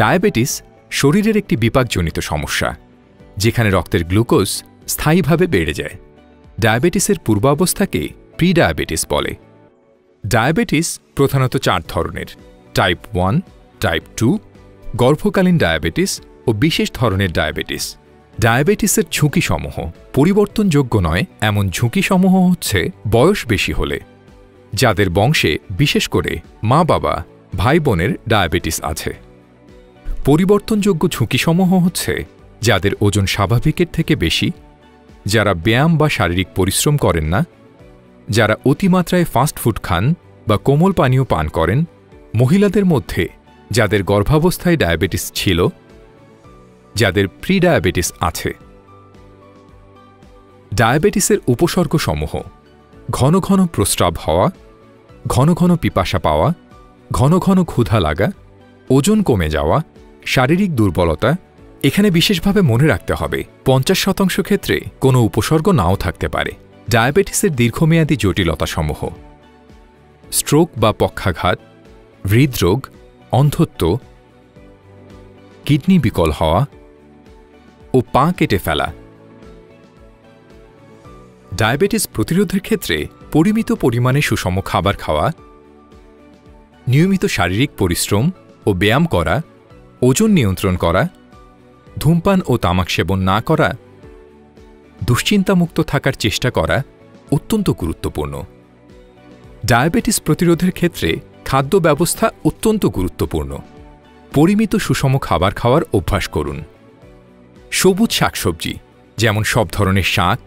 Diabetes শরীরের একটি বিপাকজনিত সমস্যা, যেখানে রক্তের গ্লুকোজ স্থায়ীভাবে বেড়ে যায়। ডায়াবেটিসের পূর্বাবস্থাকে প্রি ডায়াবেটিস বলে। ডায়াবেটিস প্রধানত চার ধরনের, টাইপ ওয়ান, টাইপ টু, গর্ভকালীন ডায়াবেটিস ও বিশেষ ধরনের ডায়াবেটিস। ডায়াবেটিসের ঝুঁকিসমূহ পরিবর্তনযোগ্য নয়, এমন ঝুঁকিসমূহ হচ্ছে বয়স বেশি হলে, যাদের বংশে বিশেষ করে মা বাবা ভাই বোনের ডায়াবেটিস আছে। পরিবর্তনযোগ্য ঝুঁকিসমূহ হচ্ছে যাদের ওজন স্বাভাবিকের থেকে বেশি, যারা ব্যায়াম বা শারীরিক পরিশ্রম করেন না, যারা অতিমাত্রায় ফাস্ট ফুড খান বা কোমল পানীয় পান করেন, মহিলাদের মধ্যে যাদের গর্ভাবস্থায় ডায়াবেটিস ছিল, যাদের প্রি ডায়াবেটিস আছে। ডায়াবেটিসের উপসর্গসমূহ, ঘন ঘন প্রস্রাব হওয়া, ঘন ঘন পিপাসা পাওয়া, ঘন ঘন ক্ষুধা লাগা, ওজন কমে যাওয়া শারীরিক দুর্বলতা এখানে বিশেষভাবে মনে রাখতে হবে। পঞ্চাশ শতাংশ ক্ষেত্রে কোনো উপসর্গ নাও থাকতে পারে। ডায়াবেটিসের দীর্ঘমেয়াদী জটিলতাসমূহ। স্ট্রোক বা পক্ষাঘাত, হৃদরোগ, অন্ধত্ব, কিডনি বিকল হওয়া ও পা কেটে ফেলা। ডায়াবেটিস প্রতিরোধের ক্ষেত্রে পরিমিত পরিমাণে সুষম খাবার খাওয়া, নিয়মিত শারীরিক পরিশ্রম ও ব্যায়াম করা ওজন নিয়ন্ত্রণ করা, ধূমপান ও তামাক সেবন না করা, দুশ্চিন্তামুক্ত থাকার চেষ্টা করা অত্যন্ত গুরুত্বপূর্ণ। ডায়াবেটিস প্রতিরোধের ক্ষেত্রে খাদ্য ব্যবস্থা অত্যন্ত গুরুত্বপূর্ণ। পরিমিত সুষম খাবার খাওয়ার অভ্যাস করুন। সবুজ শাকসবজি, যেমন সব ধরনের শাক,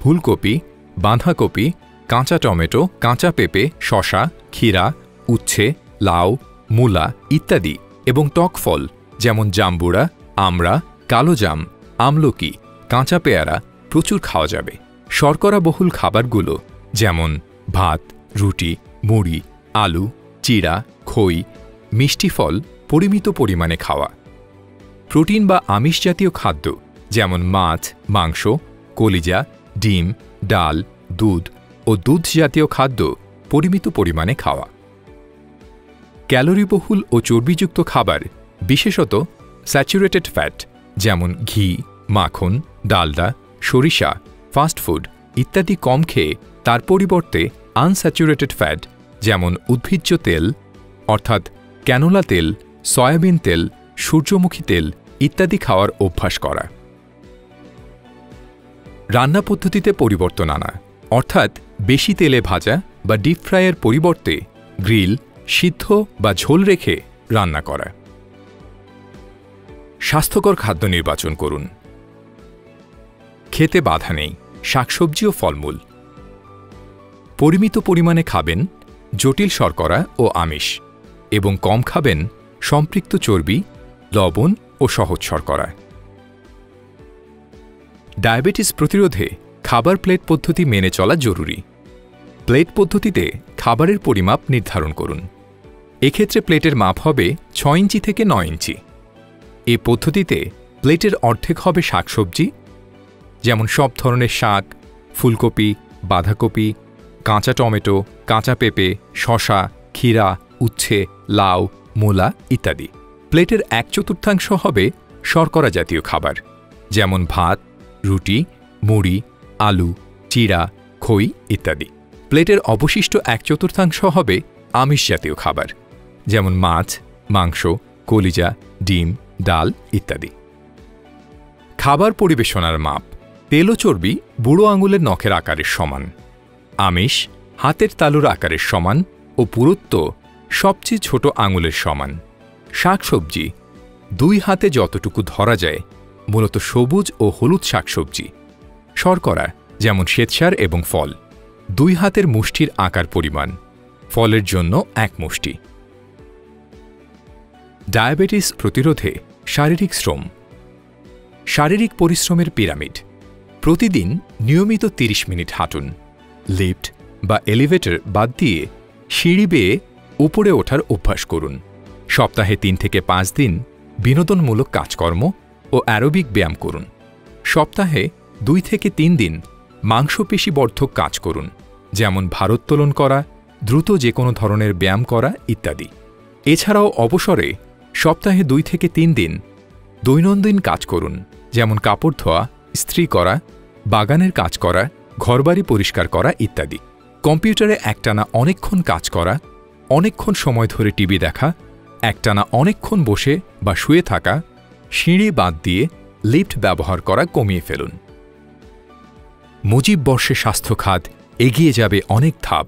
ফুলকপি, বাঁধাকপি, কাঁচা টমেটো, কাঁচা পেঁপে শশা ক্ষীরা, উচ্ছে, লাউ, মূলা ইত্যাদি এবং টক ফল যেমন জাম্বুড়া আমড়া কালোজাম আমলকি, কাঁচা পেয়ারা প্রচুর খাওয়া যাবে। শর্করা বহুল খাবারগুলো যেমন ভাত, রুটি, মুড়ি, আলু, চিড়া, খই, মিষ্টি ফল পরিমিত পরিমাণে খাওয়া। প্রোটিন বা আমিষ জাতীয় খাদ্য যেমন মাছ, মাংস, কলিজা, ডিম, ডাল, দুধ ও দুধ জাতীয় খাদ্য পরিমিত পরিমাণে খাওয়া। ক্যালোরিবহুল ও চর্বিযুক্ত খাবার বিশেষত স্যাচুরেটেড ফ্যাট, যেমন ঘি, মাখন, ডালডা, সরিষা ফাস্টফুড ইত্যাদি কম খেয়ে তার পরিবর্তে আনস্যাচুরেটেড ফ্যাট, যেমন উদ্ভিজ্জ তেল, অর্থাৎ ক্যানোলা তেল, সয়াবিন তেল, সূর্যমুখী তেল ইত্যাদি খাওয়ার অভ্যাস করা। রান্না পদ্ধতিতে পরিবর্তন আনা, অর্থাৎ বেশি তেলে ভাজা বা ডিপ ফ্রাইয়ের পরিবর্তে গ্রিল, সিদ্ধ বা ঝোল রেখে রান্না করা। স্বাস্থ্যকর খাদ্য নির্বাচন করুন। খেতে বাধা নেই, শাকসবজি ও ফলমূল। পরিমিত পরিমাণে খাবেন জটিল শর্করা ও আমিষ এবং কম খাবেন সম্পৃক্ত চর্বি, লবণ ও সহজ শর্করা। ডায়াবেটিস প্রতিরোধে খাবার প্লেট পদ্ধতি মেনে চলা জরুরি। প্লেট পদ্ধতিতে খাবারের পরিমাপ নির্ধারণ করুন। এক্ষেত্রে প্লেটের মাপ হবে ছয় ইঞ্চি থেকে নয় ইঞ্চি। এ পদ্ধতিতে প্লেটের অর্ধেক হবে শাকসবজি, যেমন সব ধরনের শাক, ফুলকপি, বাঁধাকপি, কাঁচা টমেটো, কাঁচা পেঁপে শশা ক্ষীরা, উচ্ছে, লাউ, মূলা ইত্যাদি। প্লেটের এক চতুর্থাংশ হবে শর্করা জাতীয় খাবার, যেমন ভাত, রুটি, মুড়ি, আলু, চিড়া, খই ইত্যাদি। প্লেটের অবশিষ্ট এক চতুর্থাংশ হবে আমিষ জাতীয় খাবার, যেমন মাছ, মাংস, কলিজা, ডিম ডাল ইত্যাদি। খাবার পরিবেশনার মাপ, তেল ও চর্বি বুড়ো আঙুলের নখের আকারের সমান, আমিষ হাতের তালুর আকারের সমান ও পুরুত্ব সবচেয়ে ছোট আঙুলের সমান। শাকসবজি, দুই হাতে যতটুকু ধরা যায়, মূলত সবুজ ও হলুদ শাকসবজি। শর্করা, যেমন শ্বেতসার এবং ফল, দুই হাতের মুষ্টির আকার পরিমাণ, ফলের জন্য এক মুষ্টি। ডায়াবেটিস প্রতিরোধে শারীরিক শ্রম। শারীরিক পরিশ্রমের পিরামিড। প্রতিদিন নিয়মিত ৩০ মিনিট হাঁটুন। লিফট বা এলিভেটর বাদ দিয়ে সিঁড়ি বেয়ে উপরে ওঠার অভ্যাস করুন। সপ্তাহে তিন থেকে পাঁচ দিন বিনোদনমূলক কাজকর্ম ও অ্যারোবিক ব্যায়াম করুন। সপ্তাহে দুই থেকে তিন দিন মাংসপেশিবর্ধক কাজ করুন, যেমন ভারোত্তোলন করা, দ্রুত যে কোনো ধরনের ব্যায়াম করা ইত্যাদি। এছাড়াও অবসরে সপ্তাহে দুই থেকে তিন দিন দৈনন্দিন কাজ করুন, যেমন কাপড় ধোয়া স্ত্রী করা, বাগানের কাজ করা, ঘরবাড়ি পরিষ্কার করা ইত্যাদি। কম্পিউটারে একটানা অনেকক্ষণ কাজ করা, অনেকক্ষণ সময় ধরে টিভি দেখা, একটানা অনেকক্ষণ বসে বা শুয়ে থাকা, সিঁড়ি বাদ দিয়ে লিফট ব্যবহার করা কমিয়ে ফেলুন। মুজিব বর্ষে স্বাস্থ্য খাত এগিয়ে যাবে অনেক ধাপ।